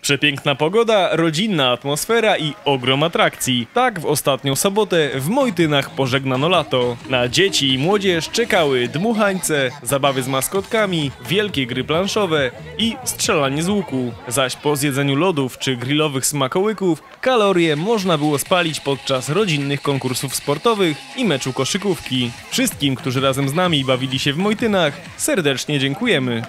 Przepiękna pogoda, rodzinna atmosfera i ogrom atrakcji. Tak w ostatnią sobotę w Mojtynach pożegnano lato. Na dzieci i młodzież czekały dmuchańce, zabawy z maskotkami, wielkie gry planszowe i strzelanie z łuku. Zaś po zjedzeniu lodów czy grillowych smakołyków kalorie można było spalić podczas rodzinnych konkursów sportowych i meczu koszykówki. Wszystkim, którzy razem z nami bawili się w Mojtynach, serdecznie dziękujemy.